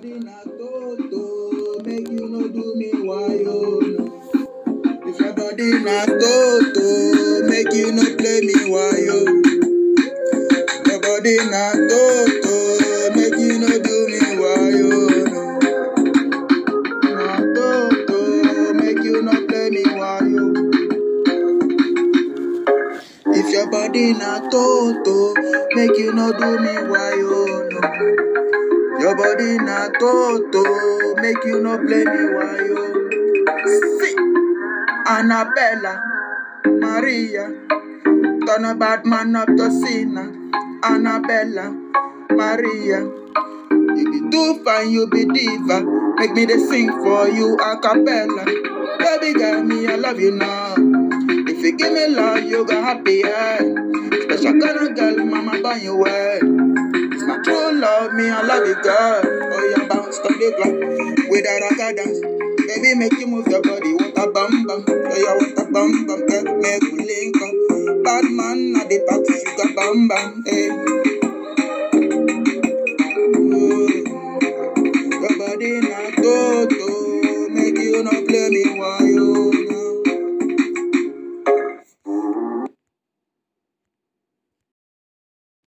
make you no do me wayo. no. If your body na toto, make you no play me wayo. Your body na toto, make you no do me wayo. no. Na toto, make you no play me wayo. If your body na toto, make you no do me wayo. no. Body na toto, make you no play me wayo. See, Annabella, Maria, turn a bad man up to sinner. Annabella, Maria, you be too fine, you be diva. Make me they sing for you a cappella. Baby girl, me I love you now. If you give me love, you go happy, yeah. Special kind of girl, mama buy you well. True love me, I love it, girl. Oh, you bounce to the clock. With a rock, dance. Baby, make you move your body. What a bum bum. Oh, you want a bum bum. Get me to link up. Bad man, at the party, sugar bum bum. Hey. Ooh. Your body not go to.